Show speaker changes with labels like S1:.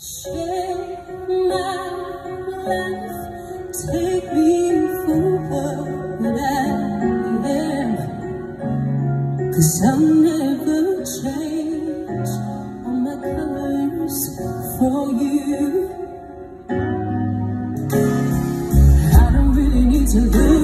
S1: Share my life, take me for what Cause I'll never change all my colors for you. I don't really need to.